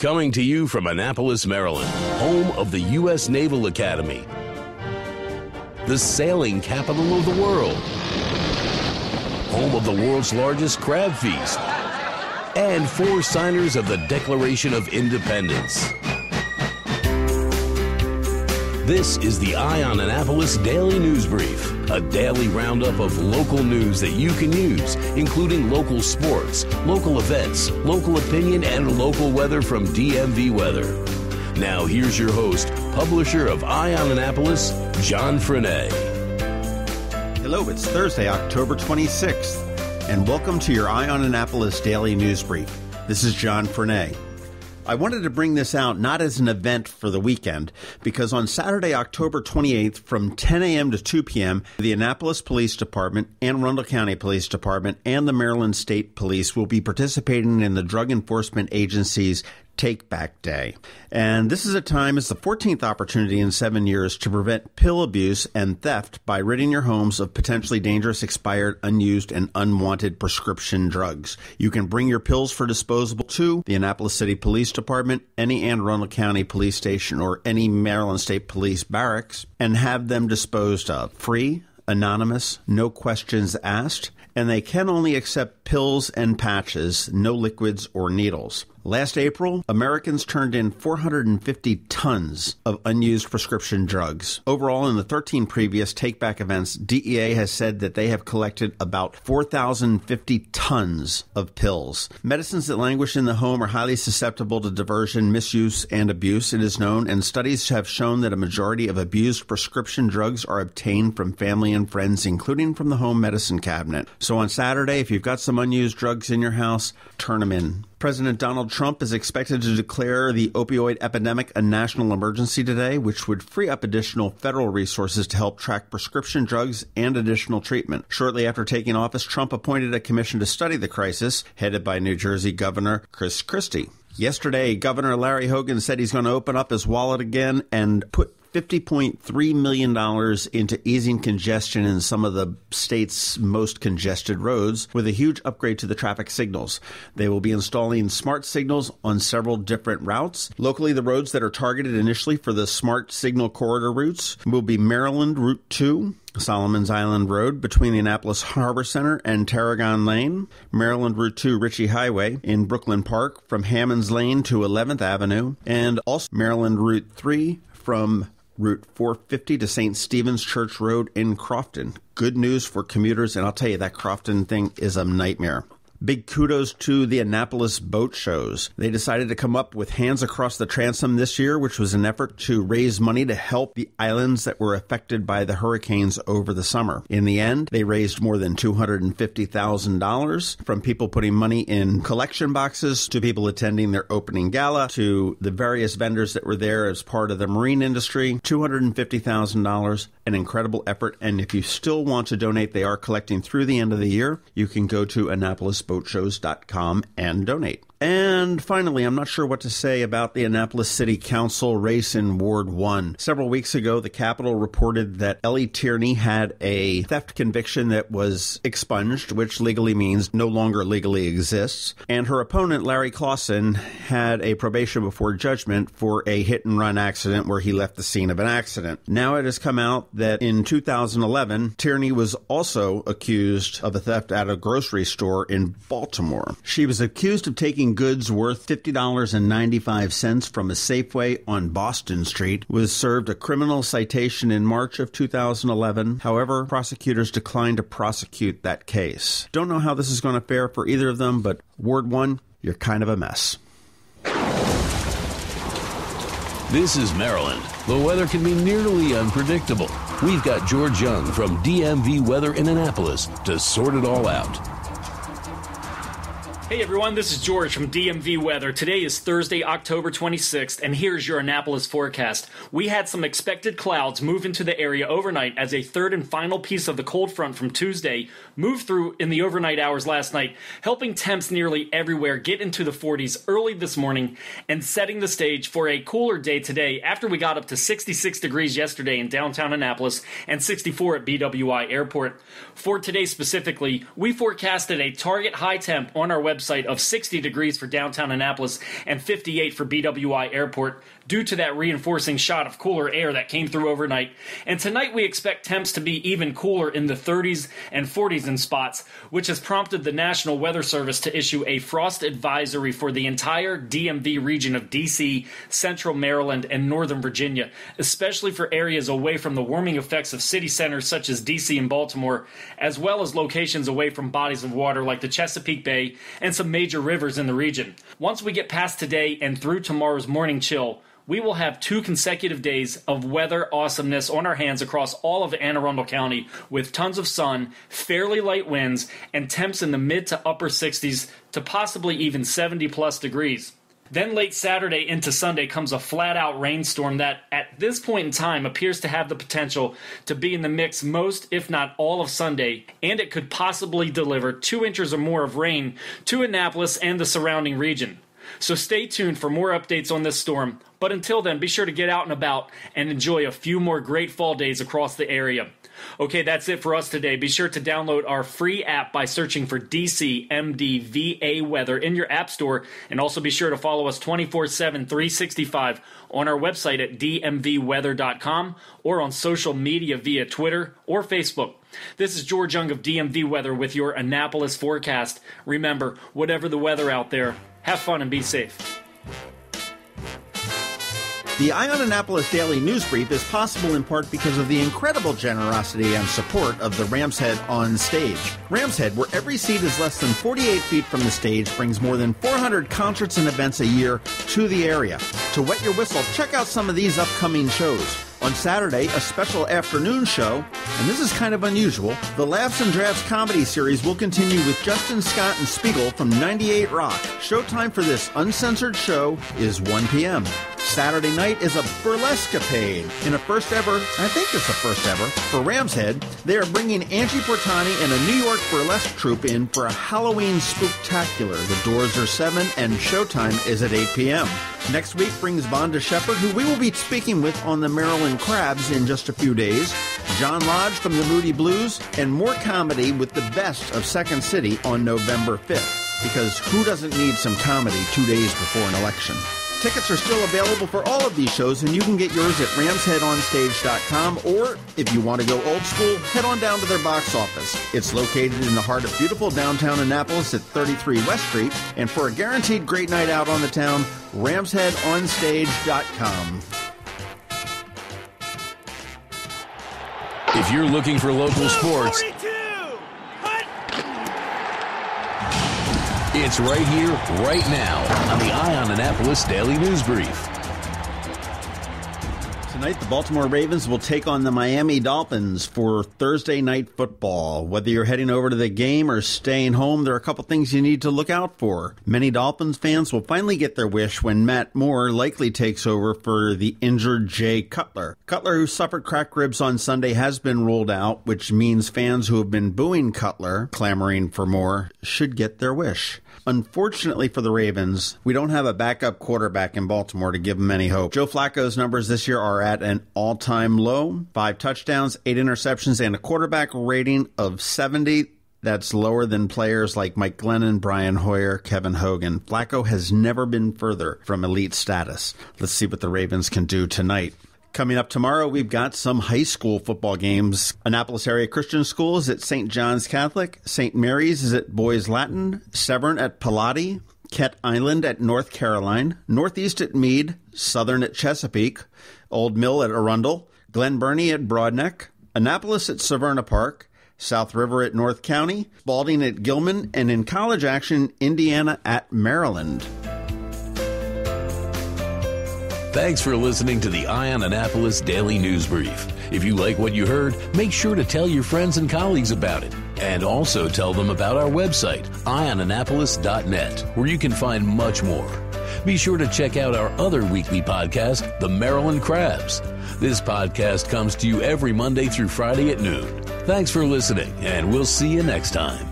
Coming to you from Annapolis, Maryland, home of the U.S. Naval Academy, the sailing capital of the world, home of the world's largest crab feast, and four signers of the Declaration of Independence. This is the Eye on Annapolis Daily News Brief, a daily roundup of local news that you can use, including local sports, local events, local opinion, and local weather from DMV Weather. Now, here's your host, publisher of Eye on Annapolis, John Frenaye. Hello, it's Thursday, October 26th, and welcome to your Eye on Annapolis Daily News Brief. This is John Frenaye. I wanted to bring this out not as an event for the weekend, because on Saturday, October 28th, from 10 a.m. to 2 p.m., the Annapolis Police Department, Anne Arundel County Police Department, and the Maryland State Police will be participating in the Drug Enforcement Agency's Take Back Day. And this is a time, it's the 14th opportunity in seven years to prevent pill abuse and theft by ridding your homes of potentially dangerous, expired, unused, and unwanted prescription drugs. You can bring your pills for disposal to the Annapolis City Police Department, any Anne Arundel County Police Station, or any Maryland State Police barracks and have them disposed of. Free, anonymous, no questions asked, and they can only accept pills and patches, no liquids or needles. Last April, Americans turned in 450 tons of unused prescription drugs. Overall, in the 13 previous take back events, DEA has said that they have collected about 4,050 tons of pills. Medicines that languish in the home are highly susceptible to diversion, misuse, and abuse, it is known, and studies have shown that a majority of abused prescription drugs are obtained from family and friends, including from the home medicine cabinet. So on Saturday, if you've got some unused drugs in your house, turn them in. President Donald Trump is expected to declare the opioid epidemic a national emergency today, which would free up additional federal resources to help track prescription drugs and additional treatment. Shortly after taking office, Trump appointed a commission to study the crisis, headed by New Jersey Governor Chris Christie. Yesterday, Governor Larry Hogan said he's going to open up his wallet again and put $50.3 million into easing congestion in some of the state's most congested roads with a huge upgrade to the traffic signals. They will be installing smart signals on several different routes. Locally, the roads that are targeted initially for the smart signal corridor routes will be Maryland Route 2, Solomon's Island Road between the Annapolis Harbor Center and Tarragon Lane, Maryland Route 2 Ritchie Highway in Brooklyn Park from Hammonds Lane to 11th Avenue, and also Maryland Route 3 from Route 450 to St. Stephen's Church Road in Crofton. Good news for commuters, and I'll tell you, that Crofton thing is a nightmare. Big kudos to the Annapolis boat shows. They decided to come up with Hands Across the Transom this year, which was an effort to raise money to help the islands that were affected by the hurricanes over the summer. In the end, they raised more than $250,000 from people putting money in collection boxes to people attending their opening gala to the various vendors that were there as part of the marine industry. $250,000, an incredible effort. And if you still want to donate, they are collecting through the end of the year. You can go to Annapolis boatshows.com and donate. And finally, I'm not sure what to say about the Annapolis City Council race in Ward 1. Several weeks ago, the Capital reported that Ellie Tierney had a theft conviction that was expunged, which legally means no longer legally exists. And her opponent, Larry Clausen, had a probation before judgment for a hit and run accident where he left the scene of an accident. Now it has come out that in 2011, Tierney was also accused of a theft at a grocery store in Baltimore. She was accused of taking goods worth $50.95 from a Safeway on Boston Street was served a criminal citation in March of 2011. However, prosecutors declined to prosecute that case. Don't know how this is going to fare for either of them, but Ward 1, you're kind of a mess. This is Maryland. The weather can be nearly unpredictable. We've got George Young from DMV Weather in Annapolis to sort it all out. Hey everyone, this is George from DMV Weather. Today is Thursday, October 26th, and here's your Annapolis forecast. We had some expected clouds move into the area overnight as a third and final piece of the cold front from Tuesday moved through in the overnight hours last night, helping temps nearly everywhere get into the 40s early this morning and setting the stage for a cooler day today after we got up to 66 degrees yesterday in downtown Annapolis and 64 at BWI Airport. For today specifically, we forecasted a target high temp on our website website of 60 degrees for downtown Annapolis and 58 for BWI Airport due to that reinforcing shot of cooler air that came through overnight. And tonight we expect temps to be even cooler in the 30s and 40s in spots, which has prompted the National Weather Service to issue a frost advisory for the entire DMV region of DC, Central Maryland, and Northern Virginia, especially for areas away from the warming effects of city centers such as DC and Baltimore, as well as locations away from bodies of water like the Chesapeake Bay and some major rivers in the region. Once we get past today and through tomorrow's morning chill, we will have two consecutive days of weather awesomeness on our hands across all of Anne Arundel County with tons of sun, fairly light winds, and temps in the mid to upper 60s to possibly even 70 plus degrees. Then late Saturday into Sunday comes a flat out rainstorm that, at this point in time, appears to have the potential to be in the mix most, if not all, of Sunday, and it could possibly deliver two inches or more of rain to Annapolis and the surrounding region. So stay tuned for more updates on this storm. But until then, be sure to get out and about and enjoy a few more great fall days across the area. Okay, that's it for us today. Be sure to download our free app by searching for DC MDVA Weather in your app store. And also be sure to follow us 24 7, 365 on our website at dmvweather.com or on social media via Twitter or Facebook. This is George Young of DMV Weather with your Annapolis forecast. Remember, whatever the weather out there, have fun and be safe. The Eye on Annapolis Daily News Brief is possible in part because of the incredible generosity and support of the Ram's Head on stage. Ram's Head, where every seat is less than 48 feet from the stage, brings more than 400 concerts and events a year to the area. To wet your whistle, check out some of these upcoming shows. On Saturday, a special afternoon show, and this is kind of unusual. The Laughs and Drafts comedy series will continue with Justin Scott and Spiegel from 98 Rock. Showtime for this uncensored show is 1 p.m. Saturday night is a burlescapade. In a first ever, I think it's the first ever, for Ram's Head, they are bringing Angie Pontani and a New York burlesque troupe in for a Halloween spooktacular. The doors are 7 and showtime is at 8 p.m. Next week brings Vonda Shepard, who we will be speaking with on the Maryland Crabs in just a few days, John Lodge from the Moody Blues, and more comedy with the best of Second City on November 5th. Because who doesn't need some comedy two days before an election? Tickets are still available for all of these shows, and you can get yours at ramsheadonstage.com, or if you want to go old school, head on down to their box office. It's located in the heart of beautiful downtown Annapolis at 33 West Street, and for a guaranteed great night out on the town, ramsheadonstage.com. If you're looking for local sports, it's right here, right now on the Eye on Annapolis Daily News Brief. Tonight, the Baltimore Ravens will take on the Miami Dolphins for Thursday night football. Whether you're heading over to the game or staying home, there are a couple things you need to look out for. Many Dolphins fans will finally get their wish when Matt Moore likely takes over for the injured Jay Cutler. Cutler, who suffered cracked ribs on Sunday, has been ruled out, which means fans who have been booing Cutler, clamoring for more, should get their wish. Unfortunately for the Ravens, we don't have a backup quarterback in Baltimore to give them any hope. Joe Flacco's numbers this year are at an all time low five touchdowns, eight interceptions, and a quarterback rating of 70. That's lower than players like Mike Glennon, Brian Hoyer, Kevin Hogan. Flacco has never been further from elite status. Let's see what the Ravens can do tonight. Coming up tomorrow, we've got some high school football games. Annapolis Area Christian School is at St. John's Catholic. St. Mary's is at Boys Latin. Severn at Pallotti. Kent Island at North Caroline. Northeast at Meade. Southern at Chesapeake. Old Mill at Arundel. Glen Burnie at Broadneck. Annapolis at Severna Park. South River at North County. Spalding at Gilman. And in college action, Indiana at Maryland. Thanks for listening to the Eye on Annapolis Daily News Brief. If you like what you heard, make sure to tell your friends and colleagues about it. And also tell them about our website, eyeonannapolis.net, where you can find much more. Be sure to check out our other weekly podcast, The Maryland Crabs. This podcast comes to you every Monday through Friday at noon. Thanks for listening, and we'll see you next time.